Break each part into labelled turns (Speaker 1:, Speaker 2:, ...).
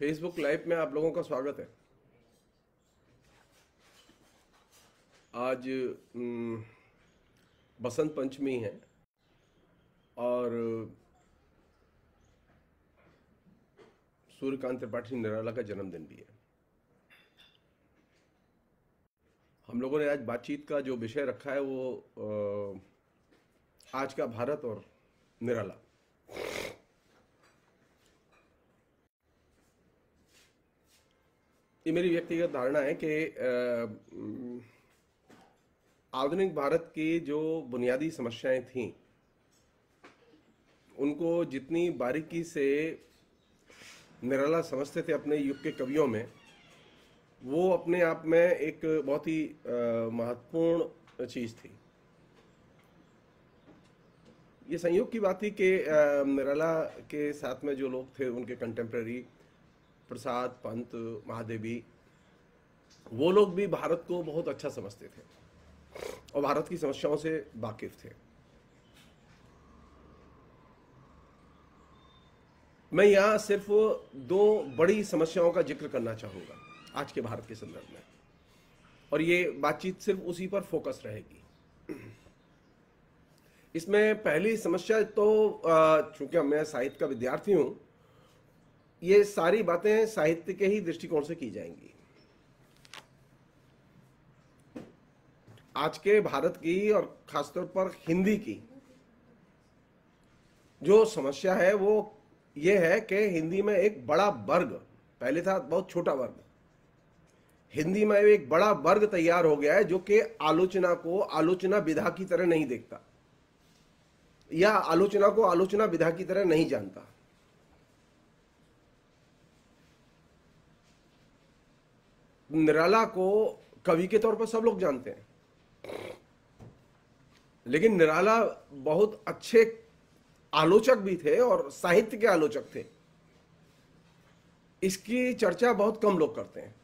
Speaker 1: Facebook live में आप लोगों का स्वागत है। आज बसंत पंचमी है और सूर्यकांत त्रिपाठी निराला का जन्मदिन भी है। हम लोगों ने आज बातचीत का जो विषय रखा है वो आज का भारत और निराला। ये मेरी व्यक्तिगत धारणा है कि आधुनिक भारत की जो बुनियादी समस्याएँ थीं, उनको जितनी बारीकी से निराला समझते थे अपने युग के कवियों में, वो अपने आप में एक बहुत ही महत्वपूर्ण चीज़ थी। ये संयोग की बात थी कि निराला के साथ में जो लोग थे, उनके कंटेम्प्रेरी प्रसाद, पंत, महादेवी, वो लोग भी भारत को बहुत अच्छा समझते थे और भारत की समस्याओं से वाकिफ थे। मैं यहाँ सिर्फ़ दो बड़ी समस्याओं का ज़िक्र करना चाहूँगा आज के भारत के संदर्भ में। और ये बातचीत सिर्फ़ उसी पर फोकस रहेगी। इसमें पहली समस्या तो चूँकि मैं साहित्य का विद्यार्थी हूँ ये सारी बातें साहित्य के ही दृष्टिकोण से की जाएँगी। आज के भारत की और खासतौर पर हिंदी की जो समस्या है, वो ये है कि हिंदी में एक बड़ा वर्ग, पहले था बहुत छोटा वर्ग, हिंदी में एक बड़ा वर्ग तैयार हो गया है जो कि आलोचना को आलोचना विधा की तरह नहीं देखता, या आलोचना को आलोचना विधा की तरह नहीं जानता। निराला को कवि के तौर पर सब लोग जानते हैं। लेकिन निराला बहुत अच्छे आलोचक भी थे और साहित्य के आलोचक थे। इसकी चर्चा बहुत कम लोग करते हैं।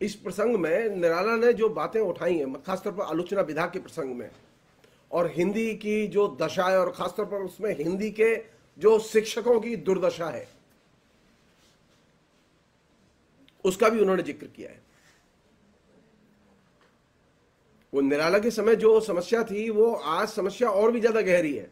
Speaker 1: इस प्रसंग में निराला ने जो बातें उठाई हैं, खासतौर पर आलोचना विधा के प्रसंग में, और हिंदी की जो दशा है और खासतौर पर उसमें हिंदी के जो शिक्षकों की दुर्दशा है, उसका भी उन्होंने ज़िक्र किया है। वो निराला के समय जो समस्या थी, वो आज समस्या और भी ज़्यादा गहरी है।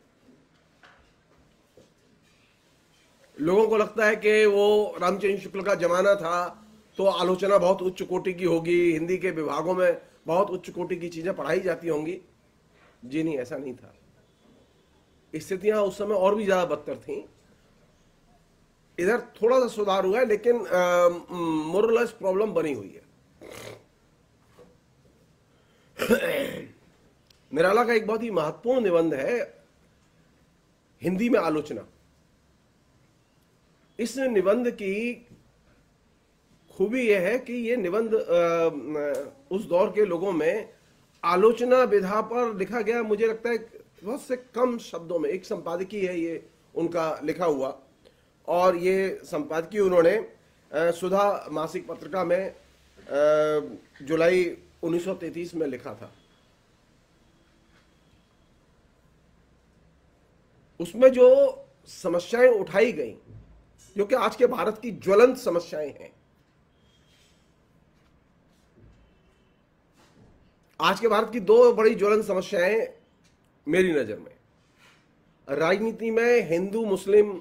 Speaker 1: लोगों को लगता है कि वो रामचंद्र शुक्ल का जमाना था तो आलोचना बहुत उच्च कोटि की होगी, हिंदी के विभागों में बहुत उच्च कोटि की चीज़ें पढ़ाई जाती होंगी। जी नहीं, ऐसा नहीं था। स्थितियाँ उस समय और भी ज़्यादा बदतर थी। इधर थोड़ा सा सुधार हुआ है, लेकिन मोरलेस प्रॉब्लम बनी हुई है। निराला का एक बहुत ही महत्वपूर्ण निबंध है हिंदी में आलोचना। इस निबंध की खूबी यह है कि यह निबंध उस दौर के लोगों में आलोचना विधा पर लिखा गया। मुझे लगता है बहुत से कम शब्दों में, एक संपादकीय है ये, उनका लिखा हुआ। और ये संपादकीय उन्होंने सुधा मासिक पत्रिका में जुलाई 1933 में लिखा था। उसमें जो समस्याएँ उठाई गई जो कि आज के भारत की ज्वलंत समस्याएँ हैं। आज के भारत की दो बड़ी ज्वलंत समस्याएँ मेरी नज़र में। राजनीति में हिंदू, मुस्लिम,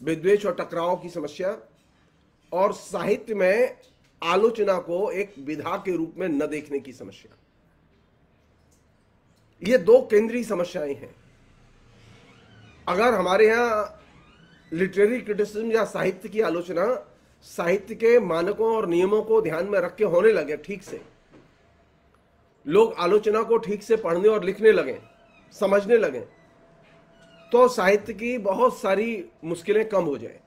Speaker 1: विद्वेष और टकराव की समस्या और साहित्य में आलोचना को एक विधा के रूप में न देखने की समस्या। ये दो केंद्रीय समस्याएँ हैं। अगर हमारे यहाँ लिटरेरी क्रिटिसिज्म या साहित्य की आलोचना साहित्य के मानकों और नियमों को ध्यान में रख के होने लगे, ठीक से लोग आलोचना को ठीक से पढ़ने और लिखने लगे, समझने लगे तो साहित्य की बहुत सारी मुश्किलें कम हो जाए।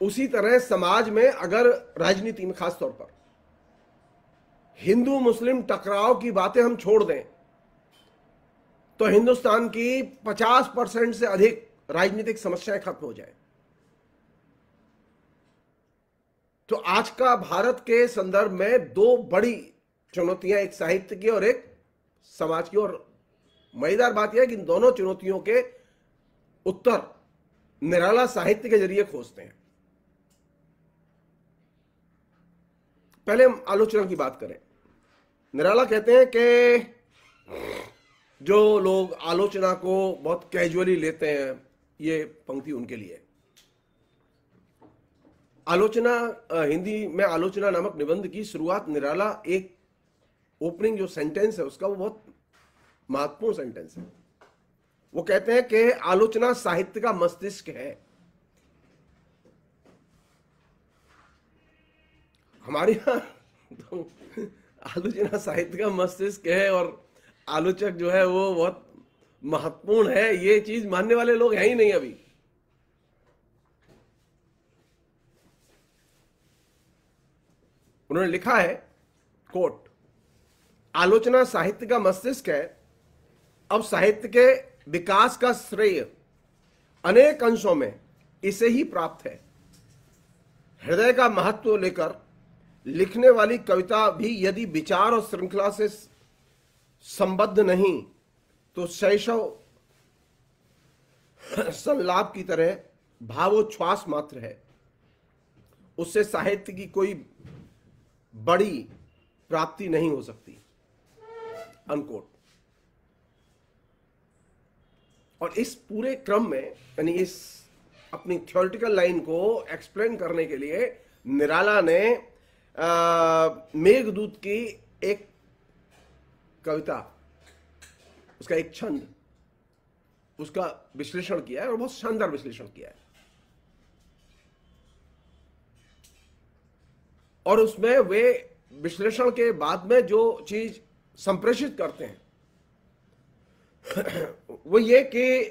Speaker 1: उसी तरह समाज में अगर राजनीति में खास तौर पर, हिंदू मुस्लिम टकराव की बातें हम छोड़ दें तो हिंदुस्तान की 50 परसेंट से अधिक राजनीतिक समस्याएँ खत्म हो जाए। तो आज का भारत के संदर्भ में दो बड़ी चुनौतियाँ एक साहित्य की और एक समाज की और मज़ेदार बात यह है कि इन दोनों चुनौतियों के उत्तर निराला साहित्य के ज़रिए खोजते हैं। पहले हम आलोचना की बात करें। निराला कहते हैं कि जो लोग आलोचना को बहुत कैजुअली लेते हैं, ये पंक्ति उनके लिए आलोचना हिंदी में आलोचना नामक निबंध की शुरुआत निराला एक ओपनिंग जो सेंटेंस है, उसका वो बहुत महत्वपूर्ण सेंटेंस है। वो कहते हैं कि आलोचना साहित्य का मस्तिष्क है। हमारे यहाँ तो आलोचना साहित्य का मस्तिष्क है और आलोचक जो है वो बहुत महत्वपूर्ण है। ये चीज़ मानने वाले लोग हैं ही नहीं अभी। उन्होंने लिखा है कोट आलोचना साहित्य का मस्तिष्क है। अब साहित्य के विकास का श्रेय अनेक अंशों में इसे ही प्राप्त है। हृदय का महत्व लेकर लिखने वाली कविता भी यदि विचार और श्रृंखला से संबद्ध नहीं तो शैशव संलाप की तरह भावोच्छ्वास मात्र है। उससे साहित्य की कोई बड़ी प्राप्ति नहीं हो सकती। अनकोट और इस पूरे क्रम में, यानी इस अपनी थियोरिटिकल लाइन को एक्सप्लेन करने के लिए निराला ने मेघदूत की एक कविता, उसका एक छंद, उसका विश्लेषण किया है और बहुत शानदार विश्लेषण किया है। और उसमें वे विश्लेषण के बाद में जो चीज़ संप्रेषित करते हैं। वो ये कि,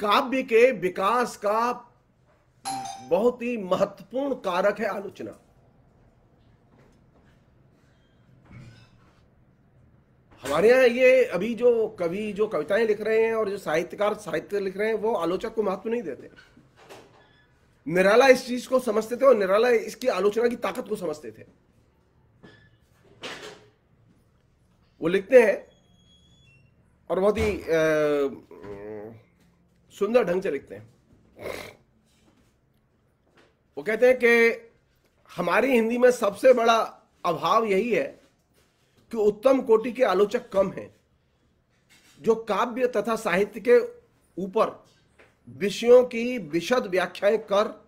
Speaker 1: काव्य के विकास का बहुत ही महत्वपूर्ण कारक है आलोचना। हमारे यहाँ ये अभी जो कवि, जो कविताएँ लिख रहे हैं और जो साहित्यकार साहित्य लिख रहे हैं, वो आलोचक को महत्व नहीं देते। निराला इस चीज़ को समझते थे और निराला इसकी आलोचना की ताकत को समझते थे। वो लिखते हैं और बहुत ही सुंदर ढंग से लिखते हैं। वो कहते हैं कि हमारी हिंदी में सबसे बड़ा अभाव यही है कि उत्तम कोटि के आलोचक कम हैं, जो काव्य तथा साहित्य के ऊपर विषयों की विशद व्याख्याएँ कर,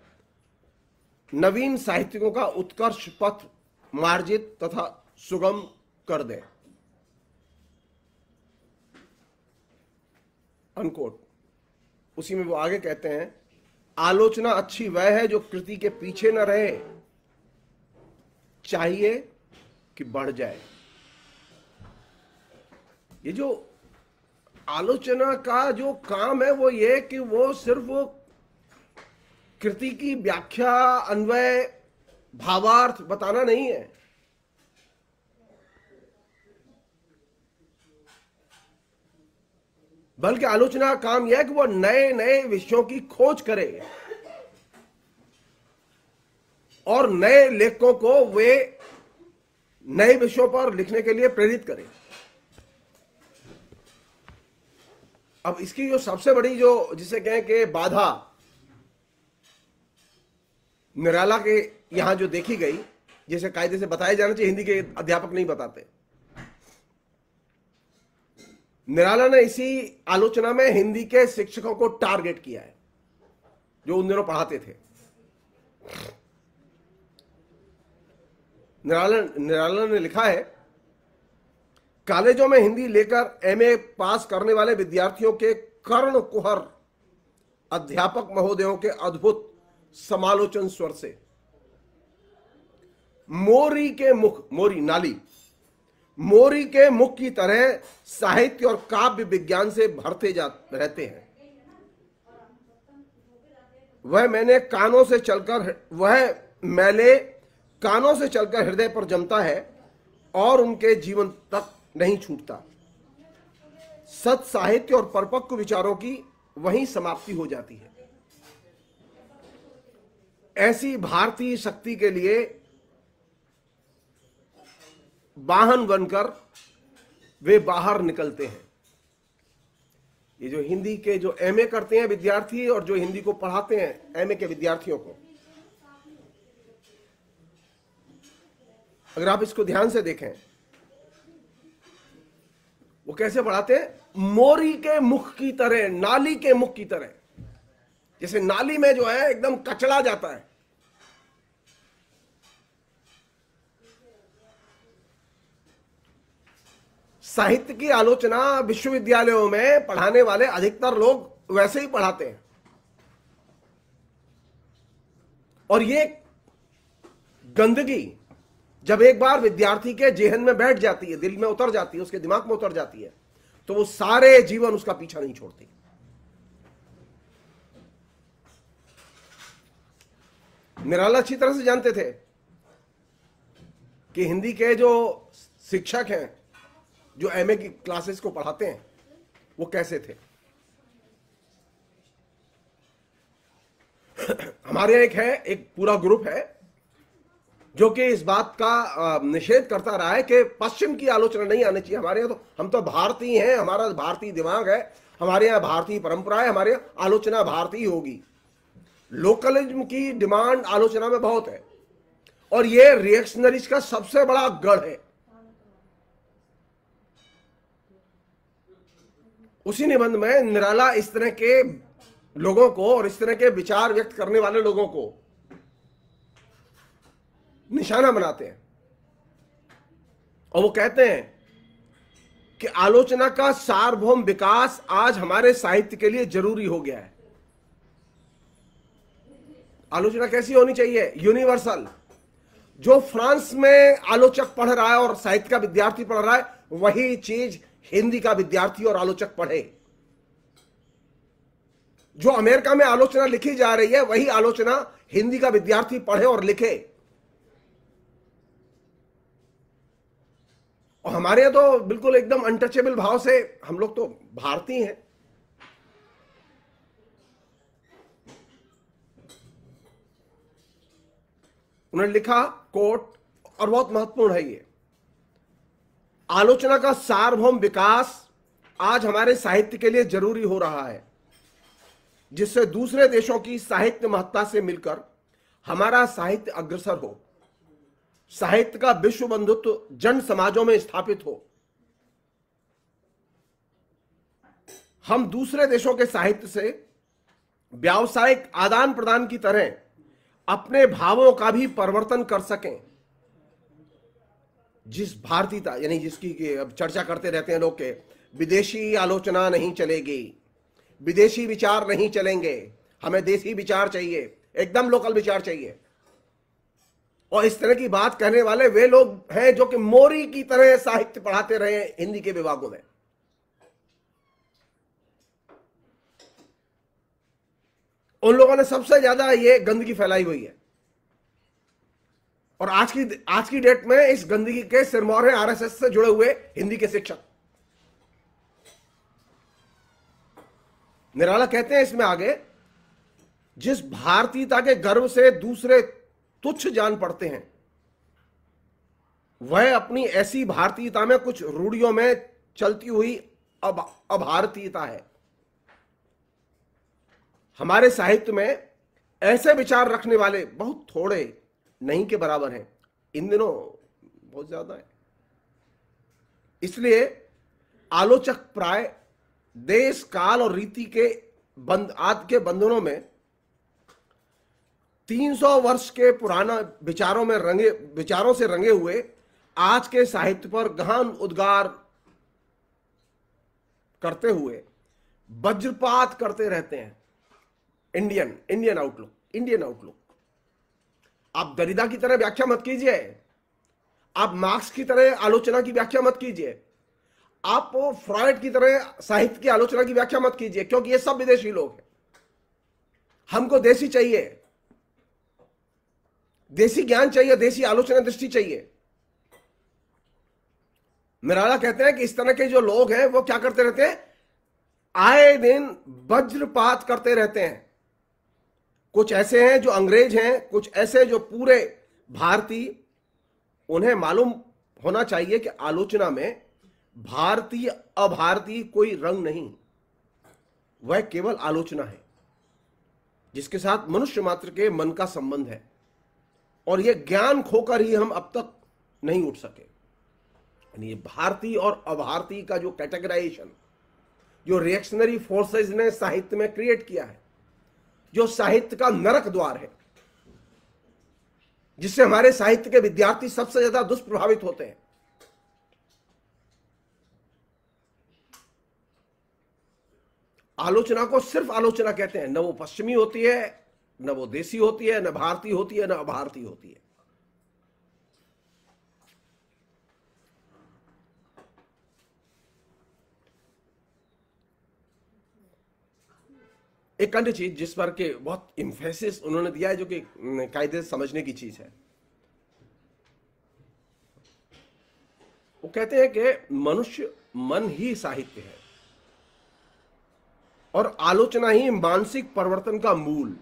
Speaker 1: नवीन साहित्यिकों का उत्कर्ष पथ मार्जित तथा सुगम कर दें। अनकोट उसी में वो आगे कहते हैं, आलोचना अच्छी वह है जो कृति के पीछे न रहे। चाहिए कि बढ़ जाए। ये जो आलोचना का जो काम है वो ये कि वो सिर्फ़ कृति की व्याख्या, अन्वय, भावार्थ बताना नहीं है। बल्कि आलोचना काम यह है कि वो नए नए विषयों की खोज करे। और नए लेखकों को वे नए विषयों पर लिखने के लिए प्रेरित करें। अब इसकी जो सबसे बड़ी जो जिसे कहें कि बाधा निराला के यहाँ जो देखी गई, जैसे कायदे से बताया जाना चाहिए, हिंदी के अध्यापक नहीं बताते। निराला ने इसी आलोचना में हिंदी के शिक्षकों को टारगेट किया है, जो उन दिनों पढ़ाते थे। निराला निराला ने लिखा है कॉलेजों में हिंदी लेकर एमए पास करने वाले विद्यार्थियों के कर्ण कुहर अध्यापक महोदयों के अद्भुत समालोचन स्वर से। मोरी के मुख, मोरी नाली। मोरी के मुख की तरह साहित्य और काव्य विज्ञान से भरते जा, रहते हैं। वह मैंने कानों से चलकर, वह मैले कानों से चलकर हृदय पर जमता है और उनके जीवन तक नहीं छूटता। सत साहित्य और परपक्व विचारों की वहीं समाप्ति हो जाती है। ऐसी भारतीय शक्ति के लिए वाहन बनकर वे बाहर निकलते हैं। ये जो हिंदी के जो एमए करते हैं विद्यार्थी और जो हिंदी को पढ़ाते हैं एमए के विद्यार्थियों को, अगर आप इसको ध्यान से देखें वो कैसे पढ़ाते हैं? मोरी के मुख की तरह, नाली के मुख की तरह। जैसे नाली में जो है, एकदम कचड़ा जाता है। साहित्य की आलोचना विश्वविद्यालयों में पढ़ाने वाले अधिकतर लोग वैसे ही पढ़ाते हैं। और ये गंदगी जब एक बार विद्यार्थी के जेहन में बैठ जाती है, दिल में उतर जाती है, उसके दिमाग में उतर जाती है तो वो सारे जीवन उसका पीछा नहीं छोड़ती। निराला अच्छी तरह से जानते थे कि हिंदी के जो शिक्षक हैं, जो एमए की क्लासेस को पढ़ाते हैं, वो कैसे थे? हमारे एक है, एक पूरा ग्रुप है जो कि इस बात का निषेध करता रहा है कि पश्चिम की आलोचना नहीं आनी चाहिए। हमारे यहाँ तो हम तो भारतीय हैं, हमारा भारतीय दिमाग है, हमारे यहाँ भारतीय परंपरा है, हमारे यहाँ आलोचना भारतीय होगी। लोकलिज्म की डिमांड आलोचना में बहुत है, और ये रिएक्शनरीज का सबसे बड़ा गढ़ है। उसी निबंध में निराला इस तरह के लोगों को और इस तरह के विचार व्यक्त करने वाले लोगों को निशाना बनाते हैं। और वो कहते हैं कि आलोचना का सार्वभौम विकास आज हमारे साहित्य के लिए ज़रूरी हो गया है। आलोचना कैसी होनी चाहिए? यूनिवर्सल। जो फ्रांस में आलोचक पढ़ रहा है और साहित्य का विद्यार्थी पढ़ रहा है, वही चीज़ हिंदी का विद्यार्थी और आलोचक पढ़े। जो अमेरिका में आलोचना लिखी जा रही है, वही आलोचना हिंदी का विद्यार्थी पढ़े और लिखे। और हमारे यहाँ तो बिल्कुल एकदम अनटचेबल भाव से हम लोग तो भारतीय हैं। उन्होंने लिखा, कोट, और बहुत महत्वपूर्ण है ये। आलोचना का सार्वभौम विकास आज हमारे साहित्य के लिए ज़रूरी हो रहा है, जिससे दूसरे देशों की साहित्य महत्ता से मिलकर हमारा साहित्य अग्रसर हो। साहित्य का विश्व बंधुत्व जन समाजों में स्थापित हो। हम दूसरे देशों के साहित्य से व्यावसायिक आदान प्रदान की तरह अपने भावों का भी परिवर्तन कर सकें। जिस भारतीयता, यानी जिसकी अब चर्चा करते रहते हैं लोग के, विदेशी आलोचना नहीं चलेगी, विदेशी विचार नहीं चलेंगे। हमें देसी विचार चाहिए, एकदम लोकल विचार चाहिए। और इस तरह की बात कहने वाले वे लोग हैं जो कि मोरी की तरह साहित्य पढ़ाते रहे हिंदी के विभागों में। उन लोगों ने सबसे ज़्यादा ये गंदगी फैलाई हुई है। और आज की आज की डेट में इस गंदगी के सिरमौर हैं आरएसएस से जुड़े हुए हिंदी के शिक्षक। निराला कहते हैं इसमें आगे, जिस भारतीयता के गर्व से दूसरे तुच्छ जान पड़ते हैं। वह अपनी ऐसी भारतीयता में कुछ रूढ़ियों में चलती हुई अब अभारतीयता है। हमारे साहित्य में ऐसे विचार रखने वाले बहुत थोड़े नहीं के बराबर हैं। इन दिनों बहुत ज़्यादा है। इसलिए आलोचक प्राय देश, काल और रीति के बंद, आद के बंधनों में 300 वर्ष के पुराना विचारों में रंगे, विचारों से रंगे हुए आज के साहित्य पर गहन उद्गार करते हुए, वज्रपात करते रहते हैं। Indian Indian outlook Indian outlook आप दरिदा की तरह व्याख्या मत कीजिए। आप मार्क्स की तरह आलोचना की व्याख्या मत कीजिए। आप फ्रॉइड की तरह साहित्य की आलोचना की व्याख्या मत कीजिए, क्योंकि ये सब विदेशी लोग हैं। हमको देसी चाहिए। देसी ज्ञान चाहिए, देसी आलोचना दृष्टि चाहिए। निराला कहते हैं कि इस तरह के जो लोग हैं, वो क्या करते रहते हैं? आए दिन वज्रपात करते रहते हैं। कुछ ऐसे हैं जो अंग्रेज़ हैं, कुछ ऐसे जो पूरे भारतीय, उन्हें मालूम होना चाहिए कि आलोचना में भारतीय, अभारतीय कोई रंग नहीं। वह केवल आलोचना है, जिसके साथ मनुष्य मात्र के मन का संबंध है। और यह ज्ञान खोकर ही हम अब तक नहीं उठ सके। यानी भारतीय और अभारतीय का जो कैटेगराइजेशन जो रिएक्शनरी फोर्सेज ने साहित्य में क्रिएट किया है, जो साहित्य का नरक द्वार है, जिससे हमारे साहित्य के विद्यार्थी सबसे ज़्यादा दुष्प्रभावित होते हैं। आलोचना को सिर्फ़ आलोचना कहते हैं। न वो पश्चिमी होती है न वो देसी होती है, न भारतीय होती है, न अभारतीय होती है। एक अन्य चीज़ जिस पर के बहुत इंफेसिस उन्होंने दिया है, जो कि कायदे समझने की चीज़ है। वो कहते हैं कि मनुष्य मन ही साहित्य है और आलोचना ही मानसिक परिवर्तन का मूल।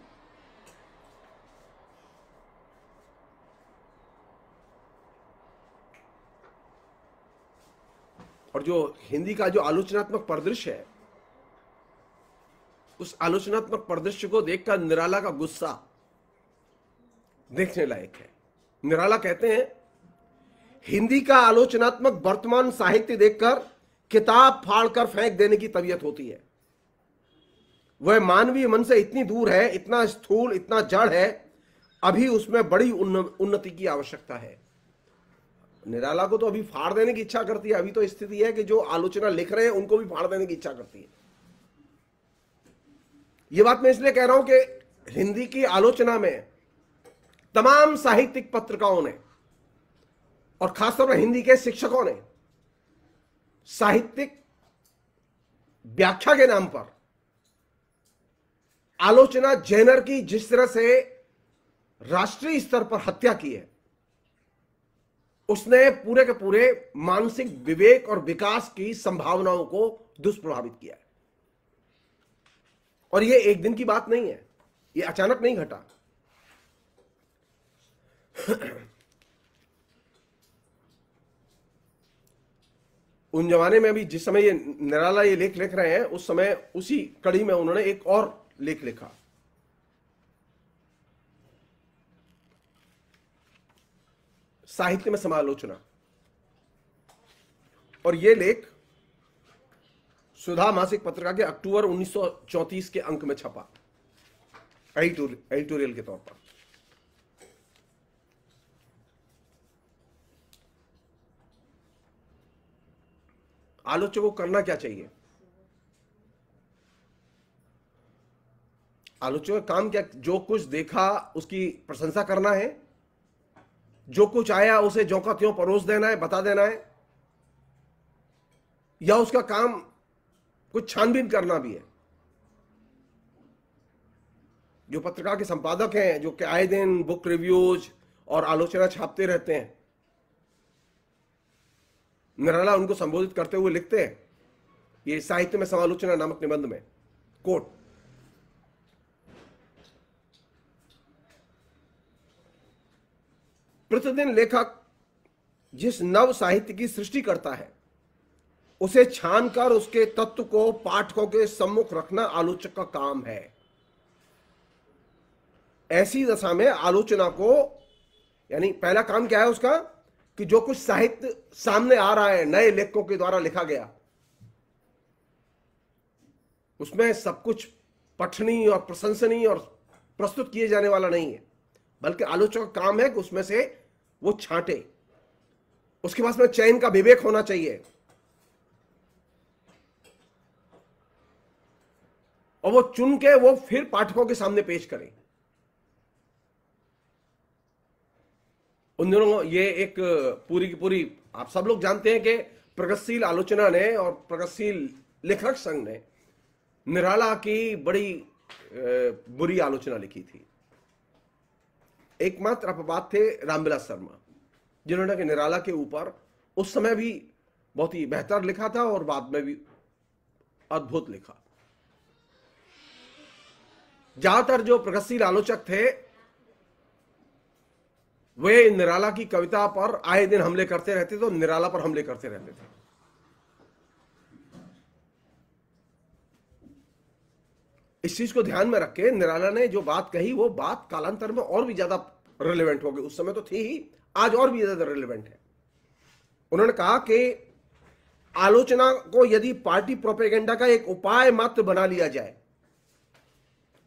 Speaker 1: और जो हिंदी का जो आलोचनात्मक परिदृश्य है, उस आलोचनात्मक परिदृश्य को देखकर निराला का गुस्सा देखने लायक है। निराला कहते हैं, हिंदी का आलोचनात्मक वर्तमान साहित्य देखकर किताब फाड़कर फेंक देने की तबीयत होती है। वह मानवीय मन से इतनी दूर है, इतना स्थूल, इतना जड़ है, अभी उसमें बड़ी उन्नति की आवश्यकता है। निराला को तो अभी फाड़ देने की इच्छा करती है। अभी तो स्थिति है कि जो आलोचना लिख रहे हैं, उनको भी फाड़ देने की इच्छा करती है। यह बात मैं इसलिए कह रहा हूँ कि हिंदी की आलोचना में तमाम साहित्यिक पत्रिकाओं ने, और खासतौर पर हिंदी के शिक्षकों ने, साहित्यिक व्याख्या के नाम पर आलोचना, जैनर की जिस तरह से राष्ट्रीय स्तर पर हत्या की है उसने पूरे के पूरे मानसिक विवेक और विकास की संभावनाओं को दुष्प्रभावित किया है। और यह एक दिन की बात नहीं है। यह अचानक नहीं घटा। उन जमाने में भी जिस समय ये निराला ये लेख लिख रहे हैं, उस समय उसी कड़ी में उन्होंने एक और लेख लिखा। साहित्य में समालोचना। और यह लेख सुधा मासिक पत्रिका के अक्टूबर 1934 के अंक में छपा। एडिटोरियल के तौर पर। आलोचक को करना क्या चाहिए? आलोचक का काम क्या, जो कुछ देखा, उसकी प्रशंसा करना है? जो कुछ आया उसे जो का त्यों परोस देना है, बता देना है? या उसका काम कुछ छानबीन करना भी है? जो पत्रिका के संपादक हैं, जो कि आए दिन बुक रिव्यूज़ और आलोचना छापते रहते हैं, निराला उनको संबोधित करते हुए लिखते हैं, ये साहित्य में समालोचना नामक निबंध में, कोट। प्रतिदिन लेखक जिस नव साहित्य की सृष्टि करता है, उसे छानकर उसके तत्व को पाठकों के सम्मुख रखना आलोचक का काम है। ऐसी दशा में आलोचना को, यानी पहला काम क्या है उसका? कि जो कुछ साहित्य सामने आ रहा है, नए लेखकों के द्वारा लिखा गया, उसमें सब कुछ पठनीय और प्रशंसनीय और प्रस्तुत किए जाने वाला नहीं है, बल्कि आलोचक का काम है कि उसमें से वो छांटे। उसके पास में चयन का विवेक होना चाहिए। और वो चुन के वो फिर पाठकों के सामने पेश करें। उन दिनों ये एक पूरी की पूरी आप सब लोग जानते हैं कि प्रगतिशील आलोचना ने और प्रगतिशील लेखक संघ ने निराला की बड़ी बुरी आलोचना लिखी थी। एकमात्र अपवाद थे रामविलास शर्मा, जिन्होंने कि निराला के ऊपर उस समय भी बहुत ही बेहतर लिखा था और बाद में भी अद्भुत लिखा। ज़्यादातर जो प्रगतिशील आलोचक थे, वे निराला की कविता पर आए दिन हमले करते रहते थे और निराला पर हमले करते रहते थे। इस चीज़ को ध्यान में रख के निराला ने जो बात कही, वो बात कालांतर में और भी ज़्यादा रिलेवेंट हो उस समय तो थी ही। आज और भी ज़्यादा रिलेवेंट है। उन्होंने कहा कि आलोचना को यदि पार्टी प्रोपेगेंडा का एक उपाय मात्र बना लिया जाए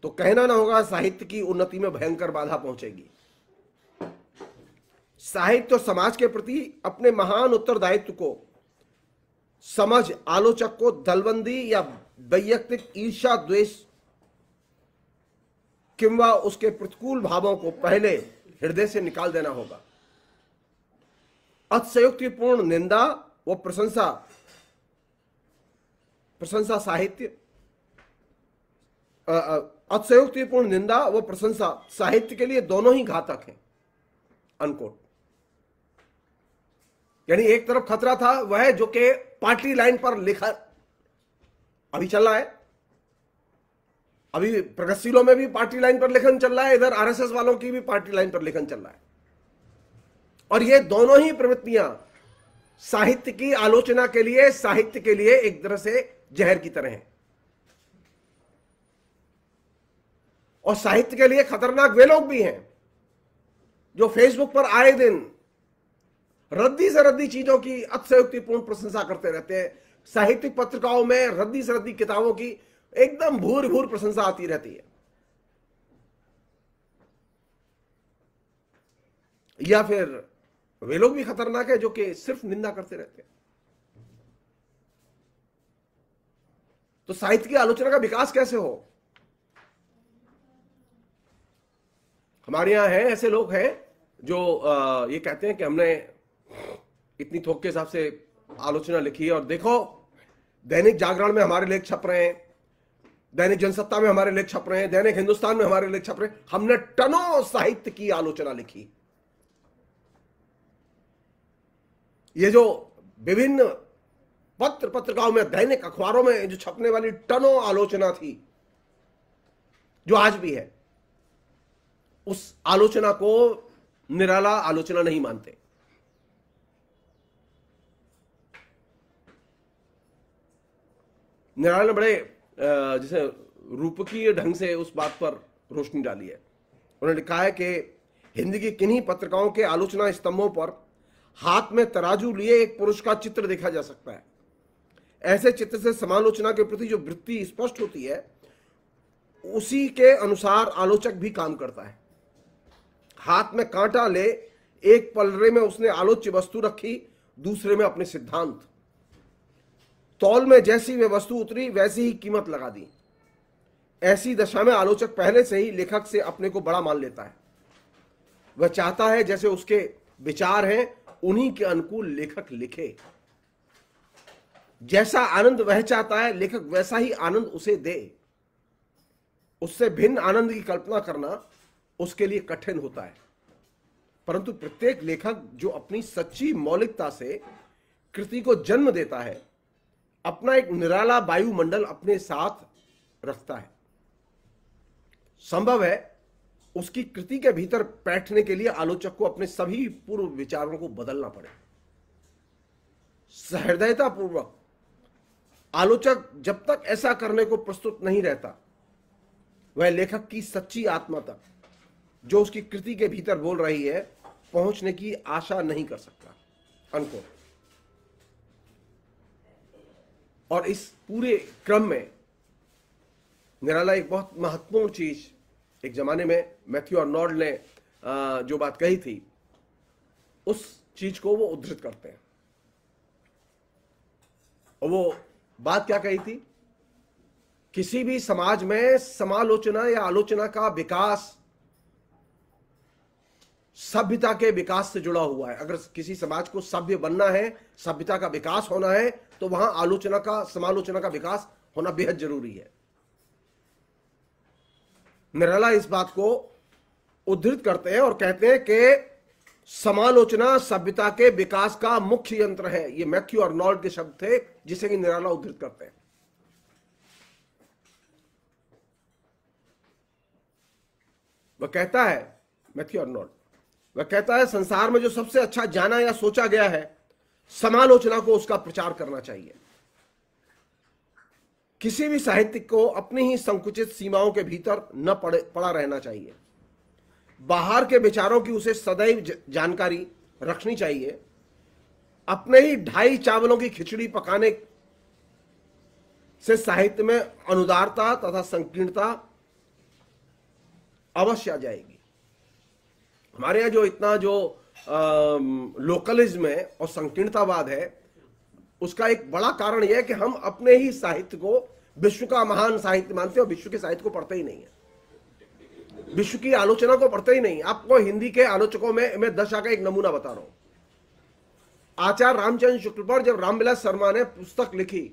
Speaker 1: तो कहना ना होगा साहित्य की उन्नति में भयंकर बाधा पहुंचेगी। साहित्य और समाज के प्रति अपने महान उत्तरदायित्व को समझ आलोचक को दलबंदी या वैयक्तिक ईर्षा द्वेष किंवा उसके प्रतिकूल भावों को पहले हृदय से निकाल देना होगा। अतिशयोक्तिपूर्ण निंदा, व प्रशंसा प्रशंसा साहित्य अतिशयोक्तिपूर्ण निंदा, व प्रशंसा साहित्य के लिए दोनों ही घातक हैं, अनकोट। यानी एक तरफ़ खतरा था, वह जो कि पार्टी लाइन पर लिखा, अभी चल रहा है। अभी प्रगतिशीलों में भी पार्टी लाइन पर लेखन चल रहा है, इधर आरएसएस वालों की भी पार्टी लाइन पर लेखन चल रहा है। और ये दोनों ही प्रवृत्तियाँ साहित्य की आलोचना के लिए, साहित्य के लिए एक तरह से जहर की तरह है। और साहित्य के लिए खतरनाक वे लोग भी हैं, जो फेसबुक पर आए दिन रद्दी से रद्दी चीज़ों की अतिशयोक्तिपूर्ण प्रशंसा करते रहते हैं। साहित्यिक पत्रिकाओं में रद्दी से रद्दी किताबों की एकदम भूर भूर प्रशंसा आती रहती है। या फिर वे लोग भी खतरनाक है जो कि सिर्फ़ निंदा करते रहते हैं। तो साहित्य की आलोचना का विकास कैसे हो? हमारे यहाँ है ऐसे लोग हैं जो आ, ये कहते हैं कि हमने इतनी थोक के हिसाब से आलोचना लिखी है और देखो दैनिक जागरण में हमारे लेख छप रहे हैं। दैनिक जनसत्ता में हमारे लेख छप रहे हैं, दैनिक हिंदुस्तान में हमारे लेख छप रहे हैं। हमने टनों साहित्य की आलोचना लिखी। ये जो विभिन्न पत्र पत्रिकाओं में, दैनिक अखबारों में जो छपने वाली टनों आलोचना थी, जो आज भी है, उस आलोचना को निराला आलोचना नहीं मानते। निराला ने बड़े जैसे रूपकीय ढंग से उस बात पर रोशनी डाली है। उन्होंने लिखा है कि हिंदी की किन्हीं पत्रिकाओं के आलोचना स्तंभों पर हाथ में तराजू लिए एक पुरुष का चित्र देखा जा सकता है। ऐसे चित्र से समालोचना के प्रति जो वृत्ति स्पष्ट होती है, उसी के अनुसार आलोचक भी काम करता है। हाथ में कांटा ले, एक पलरे में उसने आलोच्य वस्तु रखी, दूसरे में अपने सिद्धांत। तौल में जैसी वे वस्तु उतरी, वैसी ही कीमत लगा दी। ऐसी दशा में आलोचक पहले से ही लेखक से अपने को बड़ा मान लेता है। वह चाहता है जैसे उसके विचार हैं, उन्हीं के अनुकूल लेखक लिखे। जैसा आनंद वह चाहता है, लेखक वैसा ही आनंद उसे दे। उससे भिन्न आनंद की कल्पना करना उसके लिए कठिन होता है। परंतु प्रत्येक लेखक जो अपनी सच्ची मौलिकता से कृति को जन्म देता है अपना एक निराला वायुमंडल अपने साथ रखता है। संभव है उसकी कृति के भीतर बैठने के लिए आलोचक को अपने सभी पूर्व विचारों को बदलना पड़े। सहृदयता पूर्वक आलोचक जब तक ऐसा करने को प्रस्तुत नहीं रहता, वह लेखक की सच्ची आत्मा तक, जो उसकी कृति के भीतर बोल रही है, पहुँचने की आशा नहीं कर सकता। अनको और इस पूरे क्रम में निराला एक बहुत महत्वपूर्ण चीज़ एक जमाने में मैथ्यू और नॉर्ड ने जो बात कही थी, उस चीज़ को वो उद्धृत करते हैं। और वो बात क्या कही थी? किसी भी समाज में समालोचना या आलोचना का विकास सभ्यता के विकास से जुड़ा हुआ है। अगर किसी समाज को सभ्य बनना है, सभ्यता का विकास होना है तो वहाँ आलोचना का, समालोचना का विकास होना बेहद ज़रूरी है। निराला इस बात को उद्धृत करते हैं और कहते हैं कि समालोचना सभ्यता के विकास का मुख्य यंत्र है। ये मैथ्यू और नॉल्ड के शब्द थे, जिसे कि निराला उद्धृत करते हैं। वह कहता है, मैथ्यू और नॉल्ड, वह कहता है, संसार में जो सबसे अच्छा जाना या सोचा गया है समालोचना को उसका प्रचार करना चाहिए। किसी भी साहित्य को अपनी ही संकुचित सीमाओं के भीतर न पड़े, पड़ा रहना चाहिए। बाहर के विचारों की उसे सदैव जानकारी रखनी चाहिए। अपने ही ढाई चावलों की खिचड़ी पकाने से साहित्य में अनुदारता तथा संकीर्णता अवश्य आ जाएगी। हमारे यहाँ जो इतना जो लोकलिज्म है और संकीर्णतावाद है, उसका एक बड़ा कारण यह है कि हम अपने ही साहित्य को विश्व का महान साहित्य मानते हैं और विश्व के साहित्य को पढ़ते ही नहीं है। विश्व की आलोचना को पढ़ते ही नहीं आपको हिंदी के आलोचकों में, मैं दशा का एक नमूना बता रहा हूँ। आचार्य रामचंद्र शुक्ल पर जब रामविलास शर्मा ने पुस्तक लिखी,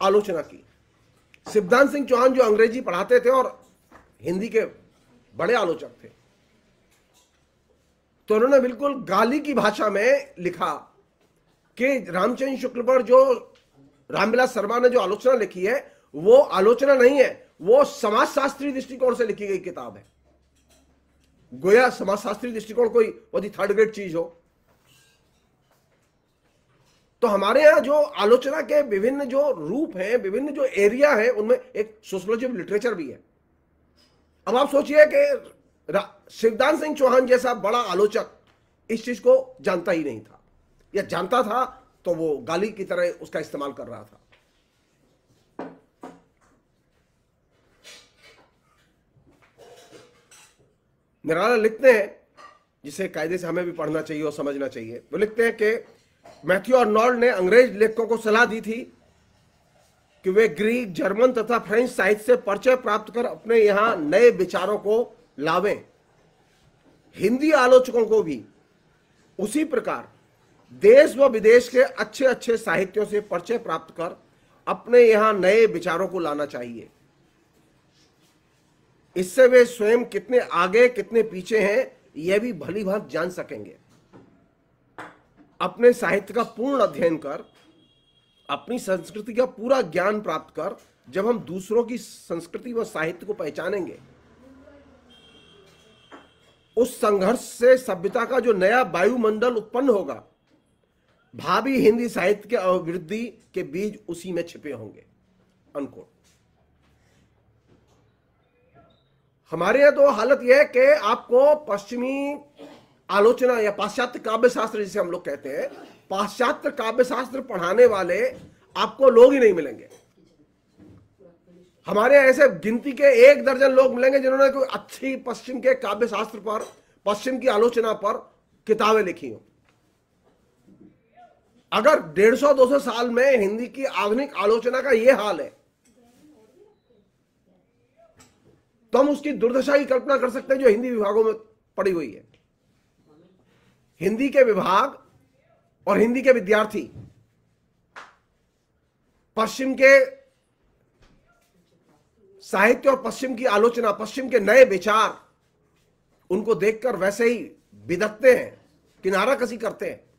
Speaker 1: आलोचना की। सिद्धांत सिंह चौहान जो अंग्रेज़ी पढ़ाते थे और हिंदी के बड़े आलोचक थे। तो उन्होंने बिल्कुल गाली की भाषा में लिखा कि रामचंद्र शुक्ल पर जो रामविलास शर्मा ने जो आलोचना लिखी है, वो आलोचना नहीं है, वो समाजशास्त्री दृष्टिकोण से लिखी गई किताब है। गोया समाजशास्त्री दृष्टिकोण कोई बहुत ही थर्ड ग्रेड चीज़ हो। तो हमारे यहाँ जो आलोचना के विभिन्न जो रूप हैं, विभिन्न जो एरिया है, उनमें एक सोशोलॉजी लिटरेचर भी है। अब आप सोचिए कि शिवदान सिंह चौहान जैसा बड़ा आलोचक इस चीज़ को जानता ही नहीं था। या जानता था तो वो गाली की तरह उसका इस्तेमाल कर रहा था। निराला लिखते हैं, जिसे कायदे से हमें भी पढ़ना चाहिए और समझना चाहिए। वो लिखते हैं कि मैथ्यू अर्नॉल्ड ने अंग्रेज़ लेखकों को सलाह दी थी कि वे ग्रीक, जर्मन तथा फ्रेंच साहित्य से परिचय प्राप्त कर अपने यहाँ नए विचारों को लावें। हिंदी आलोचकों को भी उसी प्रकार देश व विदेश के अच्छे अच्छे साहित्यों से परिचय प्राप्त कर अपने यहाँ नए विचारों को लाना चाहिए। इससे वे स्वयं कितने आगे, कितने पीछे हैं यह भी भली भात जान सकेंगे। अपने साहित्य का पूर्ण अध्ययन कर, अपनी संस्कृति का पूरा ज्ञान प्राप्त कर, जब हम दूसरों की संस्कृति व साहित्य को पहचानेंगे उस संघर्ष से सभ्यता का जो नया वायुमंडल उत्पन्न होगा, भावी हिंदी साहित्य के अभिवृद्धि के बीज उसी में छिपे होंगे। अनकोट। हमारे यहाँ तो हालत यह है कि आपको पश्चिमी आलोचना या पाश्चात्य काव्य शास्त्र जिसे हम लोग कहते हैं, पाश्चात्य काव्य शास्त्र पढ़ाने वाले आपको लोग ही नहीं मिलेंगे। हमारे ऐसे गिनती के एक दर्जन लोग मिलेंगे जिन्होंने कोई अच्छी पश्चिम के काव्य शास्त्र पर, पश्चिम की आलोचना पर किताबें लिखी हो। अगर डेढ़ सौ, दो सौ साल में हिंदी की आधुनिक आलोचना का यह हाल है तो हम उसकी दुर्दशा की कल्पना कर सकते हैं जो हिंदी विभागों में पड़ी हुई है। हिंदी के विभाग और हिंदी के विद्यार्थी पश्चिम के साहित्य और पश्चिम की आलोचना, पश्चिम के नए विचार, उनको देखकर वैसे ही बिदकते हैं, किनारा कसी करते हैं।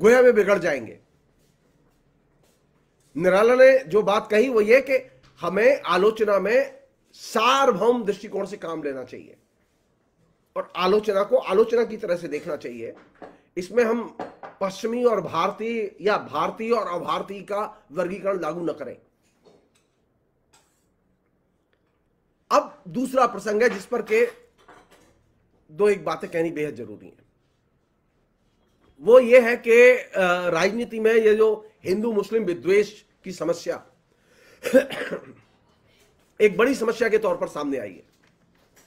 Speaker 1: गोया में बिगड़ जाएँगे। निराला ने जो बात कही वो ये कि हमें आलोचना में सार्वभौम दृष्टिकोण से काम लेना चाहिए और आलोचना को आलोचना की तरह से देखना चाहिए। इसमें हम पश्चिमी और भारतीय या भारतीय और अभारतीय का वर्गीकरण लागू न करें। अब दूसरा प्रसंग है जिस पर के दो एक बातें कहनी बेहद ज़रूरी है। वो ये है कि राजनीति में ये जो हिंदू मुस्लिम विद्वेष की समस्या, एक बड़ी समस्या के तौर पर सामने आई है।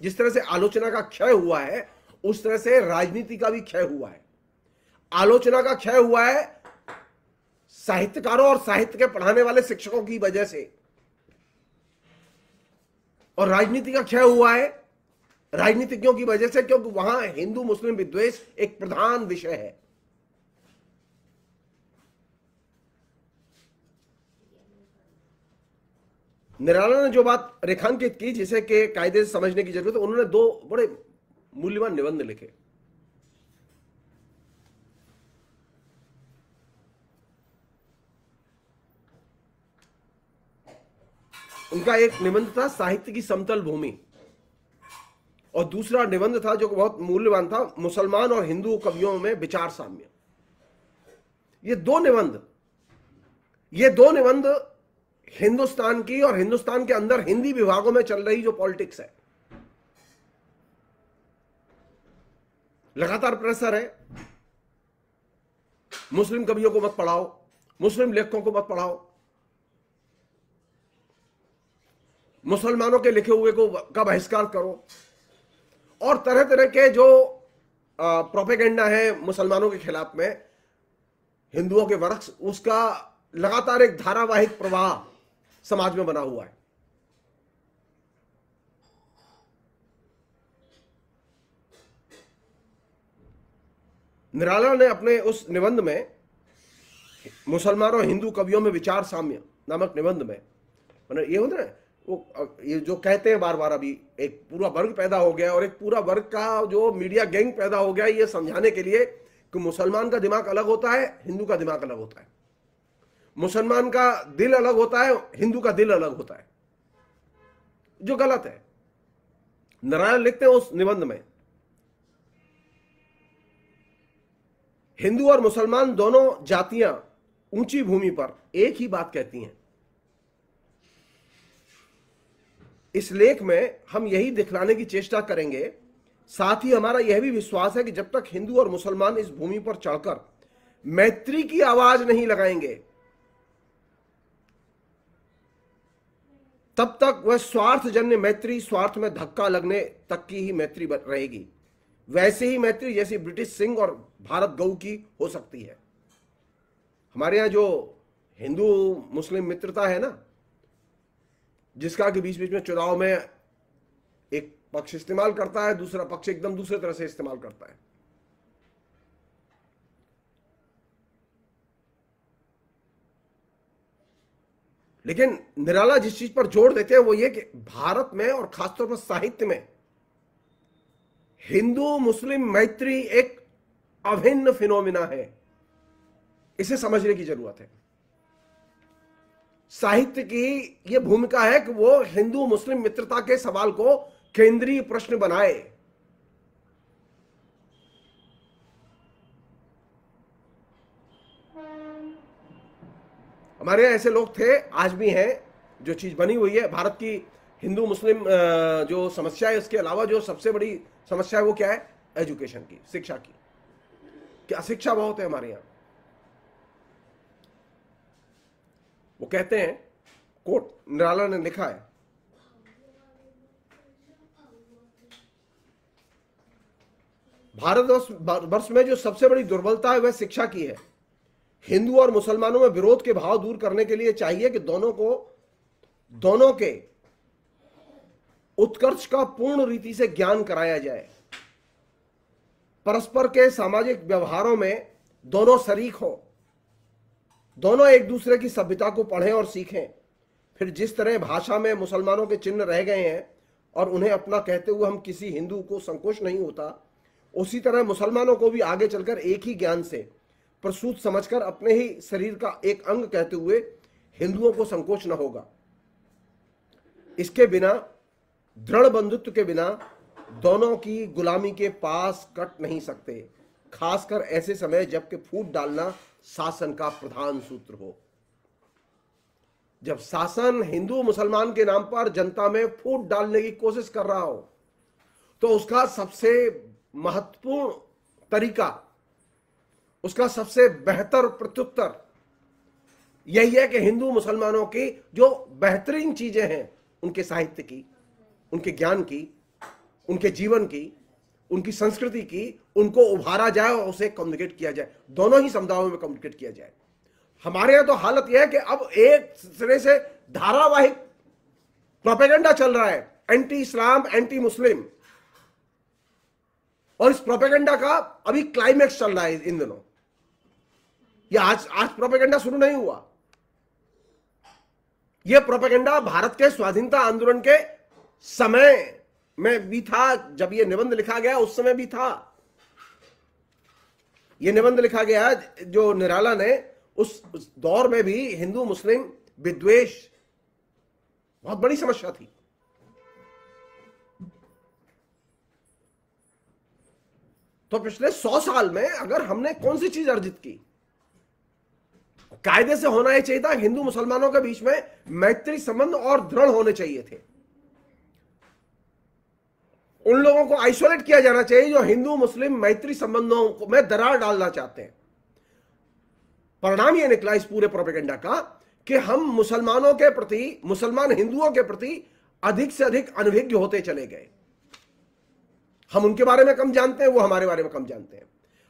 Speaker 1: जिस तरह से आलोचना का क्षय हुआ है, उस तरह से राजनीति का भी क्षय हुआ है। आलोचना का क्षय हुआ है साहित्यकारों और साहित्य के पढ़ाने वाले शिक्षकों की वजह से। और राजनीति का क्षय हुआ है। राजनीतिज्ञों की वजह से क्योंकि वहाँ हिंदू, मुस्लिम विद्वेष एक प्रधान विषय है। निराला ने जो बात रेखांकित की, जिसे के कायदे से समझने की ज़रूरत है, उन्होंने दो बड़े मूल्यवान निबंध लिखे। उनका एक निबंध था साहित्य की समतल भूमि। और दूसरा निबंध था जो बहुत मूल्यवान था, मुसलमान और हिंदू कवियों में विचार साम्य। ये दो निबंध, ये दो निबंध हिंदुस्तान की और हिंदुस्तान के अंदर हिंदी विभागों में चल रही जो पॉलिटिक्स है। लगातार प्रेशर है। मुस्लिम कवियों को मत पढ़ाओ, मुस्लिम लेखकों को मत पढ़ाओ। मुसलमानों के लिखे हुए को का बहिष्कार करो। और तरह तरह के जो प्रोपेगेंडा है मुसलमानों के खिलाफ में, हिंदुओं के वृक्ष, उसका लगातार एक धारावाहिक प्रवाह समाज में बना हुआ है। निराला ने अपने उस निबंध में, मुसलमान और हिंदू कवियों में विचार साम्य नामक निबंध में मतलब ये होता है वो ये जो कहते हैं बार बार अभी, एक पूरा वर्ग पैदा हो गया और एक पूरा वर्ग का जो मीडिया गैंग पैदा हो गया, ये समझाने के लिए कि मुसलमान का दिमाग अलग होता है, हिंदू का दिमाग अलग होता है। मुसलमान का दिल अलग होता है, हिंदू का दिल अलग होता है। जो गलत है। नारायण लिखते हैं उस निबंध में। हिंदू और मुसलमान दोनों जातियाँ ऊँची भूमि पर एक ही बात कहती हैं। इस लेख में हम यही दिखलाने की चेष्टा करेंगे। साथ ही हमारा यह भी विश्वास है कि जब तक हिंदू और मुसलमान इस भूमि पर चढ़कर मैत्री की आवाज़ नहीं लगाएँगे, तब तक वह स्वार्थजन्य मैत्री स्वार्थ में धक्का लगने तक की ही मैत्री रहेगी। वैसे ही मैत्री जैसी ब्रिटिश सिंह और भारत गौ की हो सकती है। हमारे यहाँ जो हिंदू मुस्लिम मित्रता है ना जिसका कि बीच बीच में चुनाव में एक पक्ष इस्तेमाल करता है, दूसरा पक्ष एकदम दूसरे तरह से इस्तेमाल करता है। लेकिन निराला जिस चीज़ पर ज़ोर देते हैं, वो ये कि भारत में और खासतौर पर साहित्य में हिंदू, मुस्लिम, मैत्री एक अभिन्न फिनोमिना है। इसे समझने की ज़रूरत है। साहित्य की यह भूमिका है कि वो हिंदू मुस्लिम मित्रता के सवाल को केंद्रीय प्रश्न बनाए। हमारे ऐसे लोग थे, आज भी हैं, जो चीज़ बनी हुई है। भारत की हिंदू मुस्लिम जो समस्या है, उसके अलावा जो सबसे बड़ी समस्या है वो क्या है? एजुकेशन की, शिक्षा की। क्या शिक्षा बहुत है हमारे यहाँ? वो कहते हैं, कोट निराला ने लिखा है। भारत वर्ष में जो सबसे बड़ी दुर्बलता है, वह शिक्षा की है। हिंदू और मुसलमानों में विरोध के भाव दूर करने के लिए चाहिए कि दोनों को, दोनों के उत्कर्ष का पूर्ण रीति से ज्ञान कराया जाए। परस्पर के सामाजिक व्यवहारों में दोनों शरीक हों। दोनों एक दूसरे की सभ्यता को पढ़ें और सीखें। फिर जिस तरह भाषा में मुसलमानों के चिन्ह रह गए हैं और उन्हें अपना कहते हुए हम किसी हिंदू को संकोच नहीं होता, उसी तरह मुसलमानों को भी आगे चलकर एक ही ज्ञान से, प्रसूत समझकर अपने ही शरीर का एक अंग कहते हुए हिंदुओं को संकोच न होगा। इसके बिना, दृढ़ बंधुत्व के बिना दोनों की गुलामी के पास कट नहीं सकते, खासकर ऐसे समय जबकि फूट डालना शासन का प्रधान सूत्र हो। जब शासन हिंदू मुसलमान के नाम पर जनता में फूट डालने की कोशिश कर रहा हो तो उसका सबसे महत्वपूर्ण तरीका, उसका सबसे बेहतर प्रत्युत्तर यही है कि हिंदू मुसलमानों की जो बेहतरीन चीज़ें हैं, उनके साहित्य की, उनके ज्ञान की, उनके जीवन की, उनकी संस्कृति की उनको उभारा जाए और उसे कम्युनिकेट किया जाए। दोनों ही समुदायों में कम्युनिकेट किया जाए। हमारे यहाँ तो हालत यह है कि अब एक तरह से धारावाहिक प्रोपेगेंडा चल रहा है। एंटी इस्लाम एंटी मुस्लिम और इस प्रोपेगेंडा का अभी क्लाइमेक्स चल रहा है इन दिनों। यह आज आज प्रोपेगेंडा शुरू नहीं हुआ। यह प्रोपेगेंडा भारत के स्वाधीनता आंदोलन के समय में भी था, जब यह निबंध लिखा गया, उस समय भी था। यह निबंध लिखा गया जो निराला ने उस, उस दौर में भी हिंदू मुस्लिम विद्वेश बहुत बड़ी समस्या थी। तो पिछले सौ साल में अगर हमने कौन सी चीज़ अर्जित की? कायदे से होना यह चाहिए था हिंदू मुसलमानों के बीच में मैत्री संबंध और दृढ़ होने चाहिए थे। उन लोगों को आइसोलेट किया जाना चाहिए जो हिंदू, मुस्लिम, मैत्री संबंधों में दरार डालना चाहते हैं। परिणाम यह निकला इस पूरे प्रोपेगेंडा का कि हम मुसलमानों के प्रति, मुसलमान हिंदुओं के प्रति अधिक से अधिक अनभिज्ञ होते चले गए। हम उनके बारे में कम जानते हैं, वो हमारे बारे में कम जानते हैं।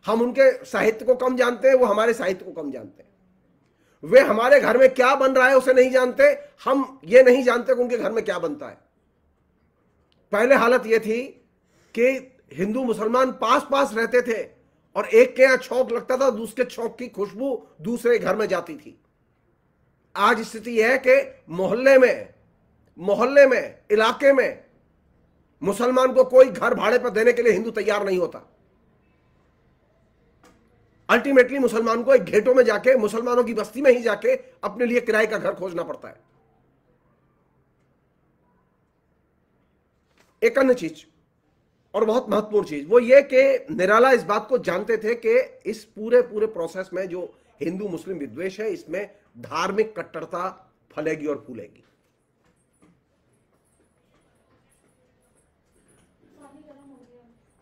Speaker 1: हम उनके साहित्य को कम जानते हैं, वो हमारे साहित्य को कम जानते हैं। वे हमारे घर में क्या बन रहा है उसे नहीं जानते, हम ये नहीं जानते कि उनके घर में क्या बनता है। पहले हालत यह थी कि हिंदू मुसलमान पास पास रहते थे और एक के यहाँ छौक लगता था, दूसरे छौक की खुशबू दूसरे घर में जाती थी। आज स्थिति यह है कि मोहल्ले में मोहल्ले में, इलाके में मुसलमान को कोई घर भाड़े पर देने के लिए हिंदू तैयार नहीं होता। अल्टीमेटली मुसलमान को एक घेटों में जाके, मुसलमानों की बस्ती में ही जाके अपने लिए किराए का घर खोजना पड़ता है। एक अन्य चीज़, और बहुत महत्वपूर्ण चीज़, वो ये कि निराला इस बात को जानते थे कि इस पूरे पूरे प्रोसेस में जो हिंदू, मुस्लिम विद्वेष है, इसमें धार्मिक कट्टरता फलेगी और फूलेगी।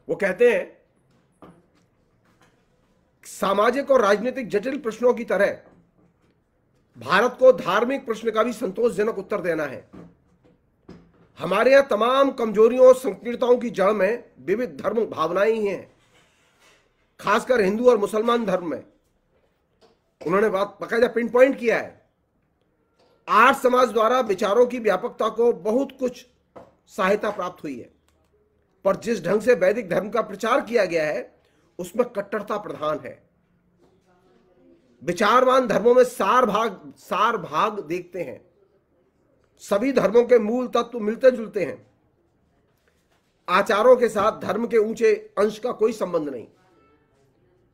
Speaker 1: वो कहते हैं, सामाजिक और राजनीतिक जटिल प्रश्नों की तरह, भारत को धार्मिक प्रश्न का भी संतोषजनक उत्तर देना है। हमारे यहाँ तमाम कमजोरियों और संकीर्णताओं की जड़ में विविध धर्म भावनाएँ ही हैं, खासकर हिंदू और मुसलमान धर्म में। उन्होंने बात बकायदा पिन पॉइंट किया है। आर्य समाज द्वारा विचारों की व्यापकता को बहुत कुछ सहायता प्राप्त हुई है। पर जिस ढंग से वैदिक धर्म का प्रचार किया गया है, उसमें कट्टरता प्रधान है। विचारवान धर्मों में सार भाग सार भाग देखते हैं। सभी धर्मों के मूल तत्व मिलते जुलते हैं। आचारों के साथ धर्म के ऊँचे अंश का कोई संबंध नहीं।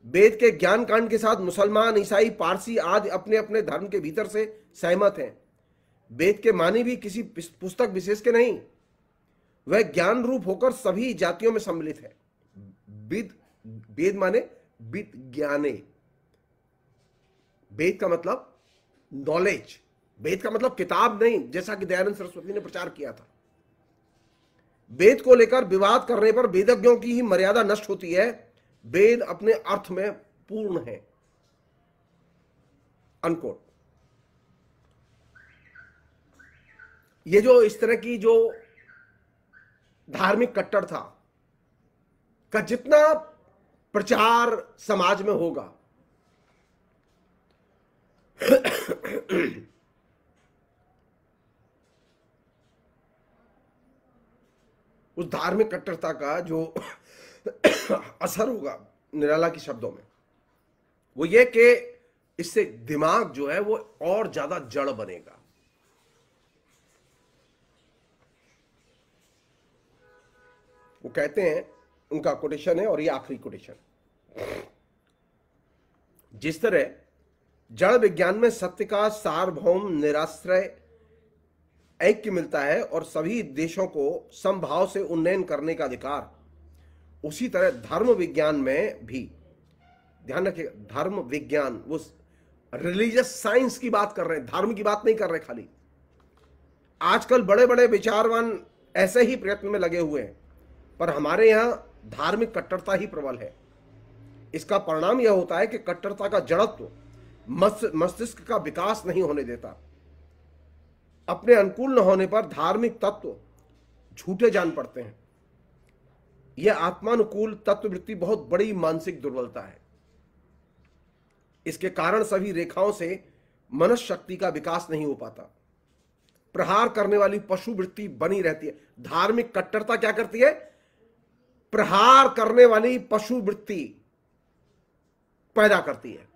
Speaker 1: वेद के ज्ञान कांड के साथ मुसलमान, ईसाई, पारसी आदि अपने अपने धर्म के भीतर से सहमत हैं। वेद के मानी भी किसी पुस्तक विशेष के नहीं। वह ज्ञान रूप होकर सभी जातियों में सम्मिलित है। विद, वेद माने विद ज्ञाने। वेद का मतलब नॉलेज वेद का मतलब किताब नहीं, जैसा कि दयानंद सरस्वती ने प्रचार किया था। वेद को लेकर विवाद करने पर वेदज्ञों की ही मर्यादा नष्ट होती है। वेद अपने अर्थ में पूर्ण है। अनकोट। ये जो इस तरह की जो धार्मिक कट्टर था, का जितना प्रचार समाज में होगा उस धार्मिक कट्टरता का जो असर होगा निराला के शब्दों में, वो ये कि इससे दिमाग जो है वो और ज़्यादा जड़ बनेगा। वो कहते हैं, उनका कोटेशन है और ये आखिरी कोटेशन जिस तरह जड़ विज्ञान में सत्य का सार्वभौम निराश्रय ऐक्य मिलता है और सभी देशों को संभाव से उन्नयन करने का अधिकार, उसी तरह धर्म विज्ञान में भी। ध्यान रखिए, धर्म विज्ञान, वो रिलीजियस साइंस की बात कर रहे हैं, धर्म की बात नहीं कर रहे खाली। आजकल बड़े बड़े विचारवान ऐसे ही प्रयत्न में लगे हुए हैं, पर हमारे यहाँ धार्मिक कट्टरता ही प्रबल है। इसका परिणाम यह होता है कि कट्टरता का जड़त्व मस्तिष्क का विकास नहीं होने देता। अपने अनुकूल न होने पर धार्मिक तत्व झूठे जान पड़ते हैं। यह आत्मानुकूल तत्ववृत्ति बहुत बड़ी मानसिक दुर्बलता है। इसके कारण सभी रेखाओं से मनस शक्ति का विकास नहीं हो पाता। प्रहार करने वाली पशु वृत्ति बनी रहती है। धार्मिक कट्टरता क्या करती है? प्रहार करने वाली पशु वृत्ति पैदा करती है।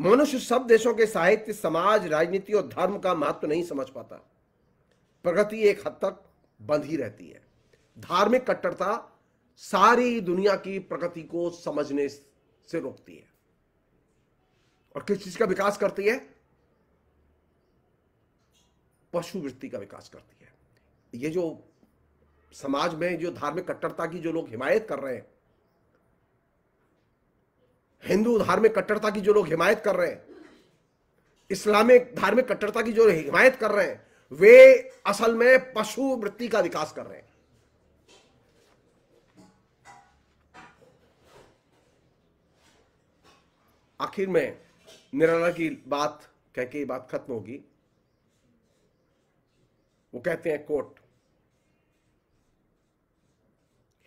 Speaker 1: मनुष्य सब देशों के साहित्य, समाज, राजनीति और धर्म का महत्व नहीं समझ पाता। प्रगति एक हद तक बंद ही रहती है। धार्मिक कट्टरता सारी दुनिया की प्रगति को समझने से रोकती है। और किस चीज़ का विकास करती है? पशु वृत्ति का विकास करती है। ये जो समाज में जो धार्मिक कट्टरता की जो लोग हिमायत कर रहे हैं हिंदू धार्मिक कट्टरता की जो लोग हिमायत कर रहे हैं, इस्लामिक धार्मिक कट्टरता की जो हिमायत कर रहे हैं, वे असल में पशु वृत्ति का विकास कर रहे हैं। आखिर में निराला की बात कह के बात खत्म होगी। वो कहते हैं कोर्ट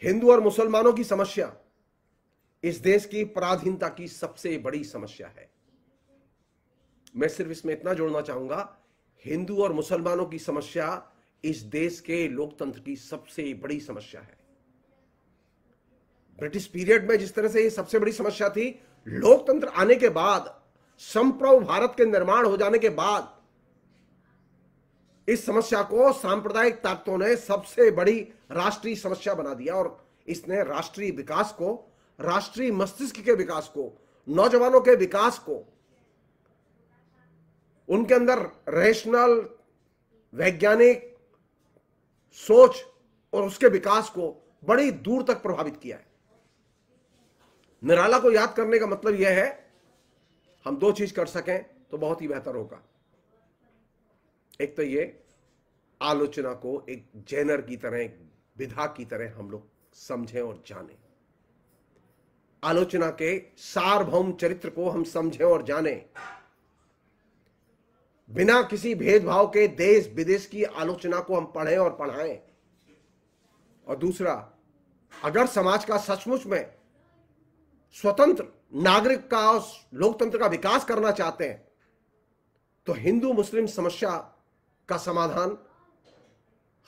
Speaker 1: हिंदू और मुसलमानों की समस्या इस देश की पराधीनता की सबसे बड़ी समस्या है। मैं सिर्फ़ इसमें इतना जोड़ना चाहूँगा, हिंदू और मुसलमानों की समस्या इस देश के लोकतंत्र की सबसे बड़ी समस्या है। ब्रिटिश पीरियड में जिस तरह से ये सबसे बड़ी समस्या थी, लोकतंत्र आने के बाद, संप्रभु भारत के निर्माण हो जाने के बाद, इस समस्या को सांप्रदायिक ताकतों ने सबसे बड़ी राष्ट्रीय समस्या बना दिया और इसने राष्ट्रीय विकास को राष्ट्रीय मस्तिष्क के विकास को, नौजवानों के विकास को, उनके अंदर रेशनल वैज्ञानिक सोच और उसके विकास को बड़ी दूर तक प्रभावित किया है। निराला को याद करने का मतलब यह है, हम दो चीज़ कर सकें तो बहुत ही बेहतर होगा। एक तो ये, आलोचना को एक जैनर की तरह, एक विधा की तरह हम लोग समझें और जानें। आलोचना के सार्वभौम चरित्र को हम समझें और जानें। बिना किसी भेदभाव के देश विदेश की आलोचना को हम पढ़ें और पढ़ाएँ। और दूसरा, अगर समाज का सचमुच में स्वतंत्र नागरिक का और लोकतंत्र का विकास करना चाहते हैं तो हिंदू मुस्लिम समस्या का समाधान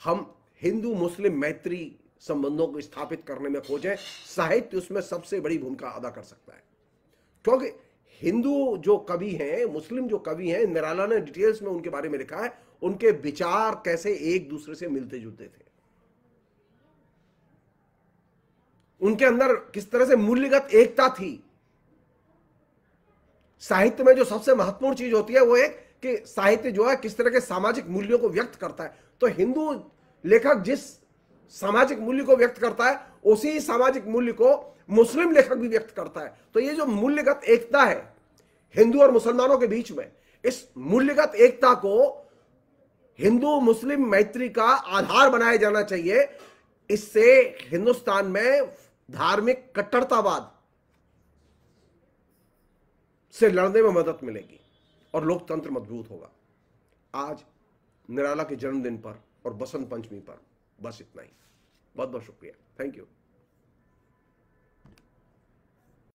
Speaker 1: हम हिंदू मुस्लिम मैत्री संबंधों को स्थापित करने में खोजें, साहित्य उसमें सबसे बड़ी भूमिका अदा कर सकता है। क्योंकि हिंदू जो कवि हैं, मुस्लिम जो कवि हैं, निराला ने डिटेल्स में उनके बारे में लिखा है, उनके विचार कैसे एक दूसरे से मिलते जुलते थे। उनके अंदर किस तरह से मूल्यगत एकता थी। साहित्य में जो सबसे महत्वपूर्ण चीज़ होती है, वो एक कि साहित्य जो है किस तरह के सामाजिक मूल्यों को व्यक्त करता है। तो हिंदू लेखक जिस सामाजिक मूल्य को व्यक्त करता है, उसी सामाजिक मूल्य को मुस्लिम लेखक भी व्यक्त करता है। तो ये जो मूल्यगत एकता है, हिंदू और मुसलमानों के बीच में, इस मूल्यगत एकता को हिंदू मुस्लिम मैत्री का आधार बनाया जाना चाहिए। इससे हिंदुस्तान में धार्मिक कट्टरतावाद से लड़ने में मदद मिलेगी और लोकतंत्र मज़बूत होगा। आज निराला के जन्मदिन पर और बसंत पंचमी पर। बस इतना ही बहुत बहुत शुक्रिया थैंक यू